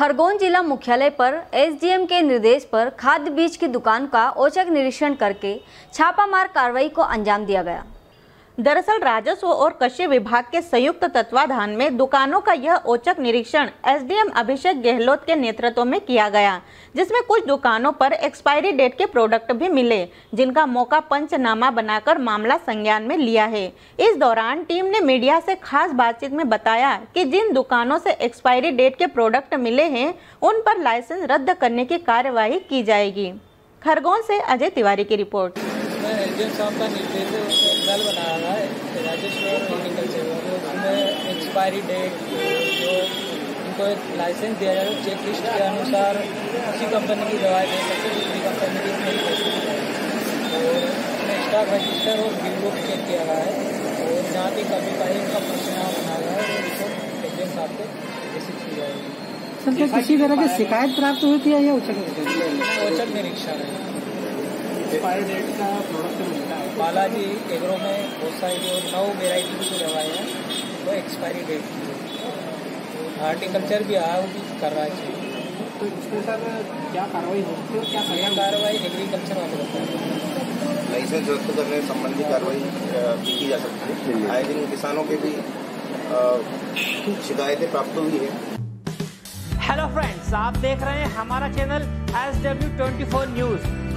खरगोन जिला मुख्यालय पर एसडीएम के निर्देश पर खाद्य बीज की दुकान का औचक निरीक्षण करके छापामार कार्रवाई को अंजाम दिया गया। दरअसल राजस्व और कृषि विभाग के संयुक्त तत्वाधान में दुकानों का यह औचक निरीक्षण एसडीएम अभिषेक गहलोत के नेतृत्व में किया गया, जिसमें कुछ दुकानों पर एक्सपायरी डेट के प्रोडक्ट भी मिले, जिनका मौका पंचनामा बनाकर मामला संज्ञान में लिया है। इस दौरान टीम ने मीडिया से खास बातचीत में बताया कि जिन दुकानों से एक्सपायरी डेट के प्रोडक्ट मिले हैं, उन पर लाइसेंस रद्द करने की कार्यवाही की जाएगी। खरगोन से अजय तिवारी की रिपोर्ट। मैं एल साहब का निर्देश है उसमें दल बनाया हुआ है राजेश्वर हॉर्टिकल्चर वाले उसमें एक्सपायरी डेट जो उनको एक लाइसेंस दिया जाए चेक लिस्ट के अनुसार उसी कंपनी की दवाई दे सकते दूसरी कंपनी की नहीं दे सकते और स्टॉक रजिस्टर और बिल बुक चेक किया गया है। और जहाँ भी कभी का प्रश्न बनाया गया है रिपोर्ट एल साहब को रिसीव की जाएगी। सर क्या किसी तरह की शिकायत प्राप्त हुई थी या औचक निरीक्षण है। एक्सपायरी डेट का प्रोडक्ट मिलता है। बालाजी एग्रो में बहुत सारी जो नौ वेराइटी की जो दवाई है वो एक्सपायरी डेट की है। हार्टिकल्चर भी आया वो भी कर रहा है तो इसमें सर क्या कार्रवाई होती है और क्या यह कार्रवाई एग्रीकल्चर वाले होता है। लाइसेंस रद्द करने संबंधी कार्रवाई भी की जा सकती है। आए दिन किसानों के भी शिकायतें प्राप्त हुई है। हेलो फ्रेंड्स आप देख रहे हैं हमारा channel S W twenty four news